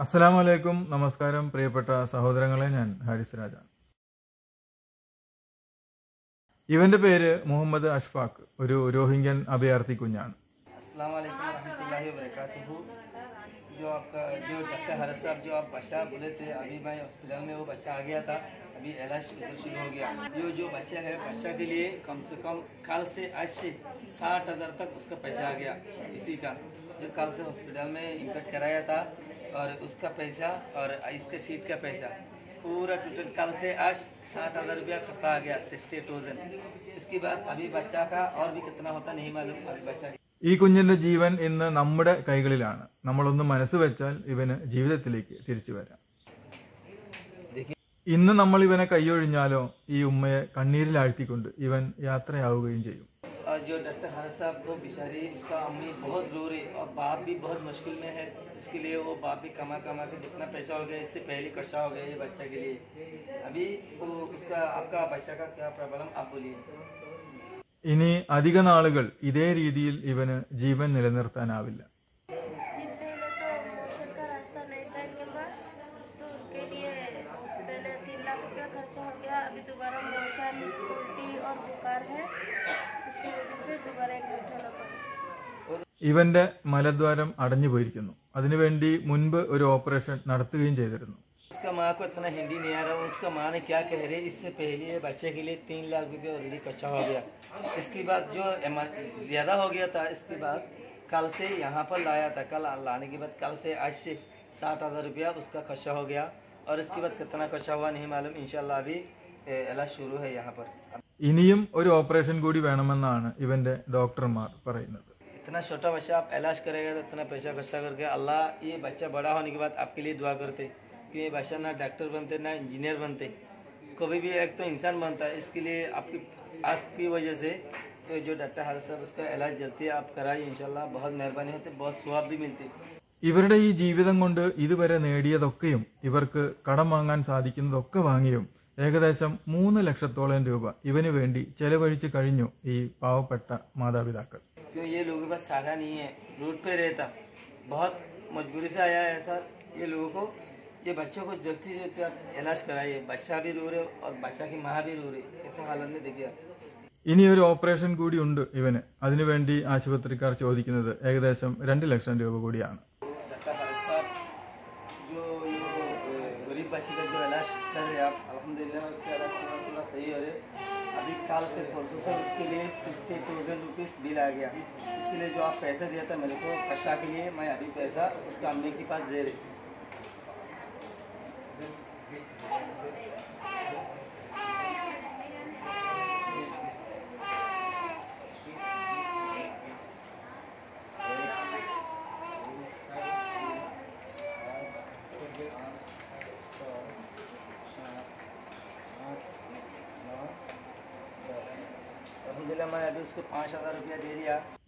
അസ്സലാമു അലൈക്കും നമസ്കാരം പ്രിയപ്പെട്ട സഹോദരങ്ങളെ ഞാൻ ഹാരിസ് രാജ ഇവന്റെ പേര് മുഹമ്മദ് അഷ്ഫാഖ് ഒരു രോഹിംഗ്യൻ അഭയാർത്ഥി കുഞ്ഞാണ് अस्सलाम वालेकुम रहमतुल्लाहि व बरकातुहू जो आपका जो डॉक्टर हरस साहब जो आप बच्चा बोले थे अभी मैं हॉस्पिटल में वो बच्चा आ गया था अभी इलाज उधर शुरू हो गया ये जो बच्चा है बच्चा के लिए कम से कम कल से आज से साठ हज़ार तक उसका पैसा आ गया इसी का जो कल से हॉस्पिटल में इनका कराया था और उसका पैसा और इसके सीट का पैसा पूरा टोटल कल से आज साठ हज़ार रुपया खसा आ गया सिक्सटी थाउजेंड इसके बाद अभी बच्चा का और भी कितना होता नहीं मालूम अभी बच्चा ഈ കുഞ്ഞിന്റെ ജീവൻ ഇന്ന് നമ്മുടെ കൈകളിലാണ് നമ്മളൊന്ന് മനസ്സ് വെച്ചാൽ ഇവന് ജീവിതത്തിലേക്ക് തിരിച്ചു വരാം ഇന്ന് നമ്മൾ ഇവനെ കൈയൊഴിഞ്ഞാലോ ഈ ഉമ്മയെ കണ്ണീരിലാഴ്ത്തിക്കൊണ്ട് ഇവൻ യാത്രയാവുകയും ചെയ്യും और जो डॉक्टर हर साहब को बेचारी उसका अम्मी बहुत रो रही और बाप भी बहुत मुश्किल में है इसके लिए वो बाप भी कमा कमा के जितना पैसा हो गया इससे पहले खर्चा हो गया ये बच्चा के लिए अभी वो उसका आपका बच्चा का क्या प्रॉब्लम आप बोलिए ഇനി അധിക നാളുകൾ ഇതേ രീതിയിൽ ഇവന് ജീവൻ നിലനിർത്താനാവില്ല ഇവന്റെ മലദ്വാരം അടഞ്ഞു പോയിരിക്കുന്നു അതിനുവേണ്ടി മുൻപ് ഒരു ഓപ്പറേഷൻ നടത്തുകയും ചെയ്തിരുന്നു उसका माँ को इतना हिंदी नहीं आ रहा उसका माँ ने क्या कह रही इससे पहले ये बच्चे के लिए तीन लाख रुपये ऑलरेडी खर्चा हो गया इसके बाद जो एमर- ज्यादा हो गया था इसके बाद कल से यहाँ पर लाया था कल लाने के बाद कल से आज से साठ हज़ार रुपया उसका खर्चा हो गया और इसके बाद कितना खर्चा हुआ नहीं मालूम इंशाल्लाह अभी ए, इलाज शुरू है यहाँ पर ഇനിയും ഒരു ഓപ്പറേഷൻ കൂടി വേണമെന്നാണ് ഇവന്റെ ഡോക്ടർമാർ പറയുന്നത് इतना छोटा बच्चा आप इलाज करेगा तो इतना पैसा खर्चा करके अल्लाह ये बच्चा बड़ा होने के बाद आपके लिए दुआ करते कि ये बच्चा ना डॉक्टर बनते ना इंजीनियर बनते कभी भी एक तो इंसान बनता है इसके लिए आपकी आपकी वजह से ये जो डॉक्टर हर साहब उसका इलाज जल्दी आप कराइए इंशाल्लाह बहुत मेहरबानी होती बहुत स्वाब भी मिलती ഇവരുടെ ഈ ജീവിതം കൊണ്ട് ഇതുവരെ നേടിയതൊക്കെയും ഇവർക്ക് കടം വാങ്ങാൻ സാധിക്കുന്നതൊക്കെ വാങ്ങിയും ഏകദേശം മൂന്ന് ലക്ഷത്തോളം രൂപ ഇവന് വേണ്ടി ചെലവഴിച്ചു കഴിഞ്ഞു ഈ പാവപ്പെട്ട മാതാപിതാക്കൾ क्यों ये लोगों के पास सहारा नहीं है रोड पे रहता बहुत मजबूरी से आया है सर ये लोगों को ये बच्चों को जल्दी से जल्दी आप इलाज कराइए बच्चा भी रो रहे और बच्चा की माँ भी रो रही ऐसे हालत में देखिए आप ഇനി ഒരു ഓപ്പറേഷൻ കൂടി ഉണ്ട് ഇവന് അതിനുവേണ്ടി ആശുപത്രിക്കാർ ചോദിക്കുന്നത് ഏകദേശം രണ്ട് ലക്ഷം രൂപ കൂടിയാണ് बच्चे जो इलाज कर रहे हैं आप। अलहमदिल्ला उसका इलाज पूरा पूरा सही हो रहे। अभी कल से परसों से उसके लिए सिक्सटी थाउज़ेंड रुपीज़ बिल आ गया। इसके लिए जो आप पैसा दिया था मेरे को कशा के लिए मैं अभी पैसा उसका अम्मी के पास दे रही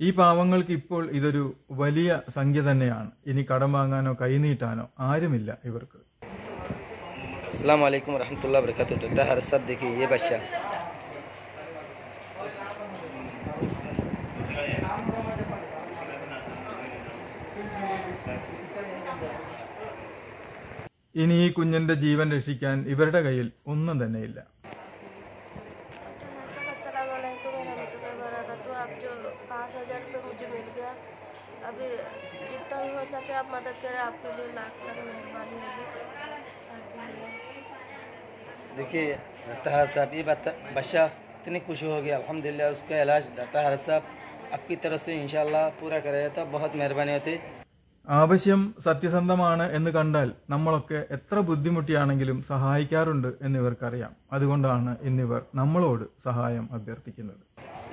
ഈ പാവങ്ങൾക്ക് ഇപ്പോൾ ഇതൊരു വലിയ സംഖ്യ തന്നെയാണ്. ഇനി കടം വാങ്ങാനോ കൈനീട്ടാനോ ആരുമില്ല ഇവർക്ക്. അസ്സാം വലൈക്കും ഇനി ഈ കുഞ്ഞിന്റെ ജീവൻ രക്ഷിക്കാൻ ഇവരുടെ കയ്യിൽ ഒന്നും തന്നെയില്ല. अभी जितना भी हो सके आप मदद करें आपके लिए लाख लाख मेहरबानी होगी आपके लिए देखिए डॉक्टर हर साहब ये बता बच्चा इतनी खुश हो गया अल्हम्दुलिल्लाह उसका इलाज डॉक्टर हर साहब आपकी तरफ से इंशाल्लाह पूरा कराया था बहुत मेहरबानी होती ആവശ്യം സത്യസന്ധമാണ് എന്ന് കണ്ടാൽ നമ്മളൊക്കെ എത്ര ബുദ്ധിമുട്ടിയാണെങ്കിലും സഹായിക്കാറുണ്ട് എന്നിവർക്കറിയാം അതുകൊണ്ടാണ് ഇന്നിവർ നമ്മളോട് സഹായം അഭ്യർത്ഥിക്കുന്നത്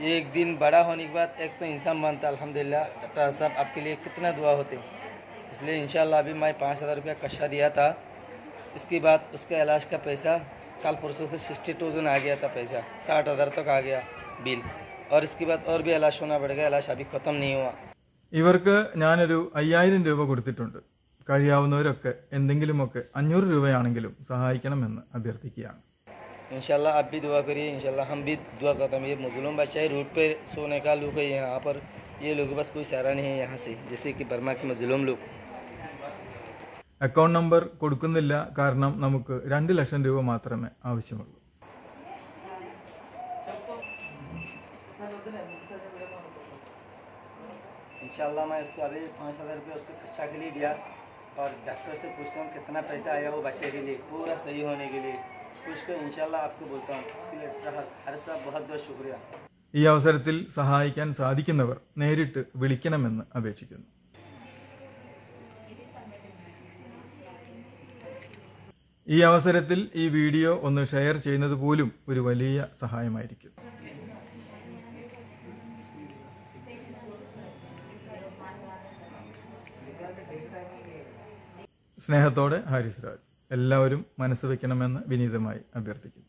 एक दिन बड़ा होने के बाद एक तो इंसान बनता अल्हम्दुलिल्लाह डॉक्टर हर साहब आपके लिए कितना दुआ होते इसलिए इंशाल्लाह अभी मैं पाँच हज़ार रुपया कशा दिया था इसके बाद उसका इलाज का पैसा कल परसों से सिक्सटी थाउजेंड आ गया था पैसा साठ हज़ार तक आ गया बिल और इसके बाद और भी इलाज होना पड़ेगा इलाज अभी ख़त्म नहीं हुआ ഇവർക്ക് ഞാനൊരു അയ്യായിരം രൂപ കൊടുത്തിട്ടുണ്ട് കഴിയാവുന്നവരൊക്കെ എന്തെങ്കിലുമൊക്കെ അഞ്ഞൂറ് രൂപയാണെങ്കിലും സഹായിക്കണമെന്ന് അഭ്യർത്ഥിക്കുകയാണ് इंशाल्लाह आप भी दुआ करिए इंशाल्लाह हम भी दुआ करते हैं ये मुजलूम बच्चा है रूट पे सोने का लोग है यहाँ पर ये लोगों के पास कोई सहारा नहीं है यहाँ से जैसे कि बर्मा के मुजलूम लोग അക്കൗണ്ട് നമ്പർ കൊടുക്കുന്നില്ല കാരണം നമുക്ക് രണ്ട് ലക്ഷം രൂപ മാത്രമേ ആവശ്യമുള്ളൂ इंशाल्लाह मैं उसको अभी पाँच हज़ार रुपये उसको कक्षा के लिए दिया और डॉक्टर से पूछता हूँ कितना पैसा आया वो बच्चे के लिए पूरा सही होने के लिए पूछ कर इंशाल्लाह आपको बोलता हूँ इसके लिए हर साहब बहुत बहुत शुक्रिया ഈ അവസരത്തിൽ സഹായിക്കാൻ സാധിക്കുന്നവർ നേരിട്ട് വിളിക്കണമെന്ന് അപേക്ഷിക്കുന്നു ഈ അവസരത്തിൽ ഈ വീഡിയോ ഒന്ന് ഷെയർ ചെയ്യുന്നത് പോലും ഒരു വലിയ സഹായമായിരിക്കും സ്നേഹത്തോടെ ഹാരിസ് രാജ് എല്ലാവരും മനസ്സ് വയ്ക്കണമെന്ന് വിനീതമായി അഭ്യർത്ഥിക്കുന്നു.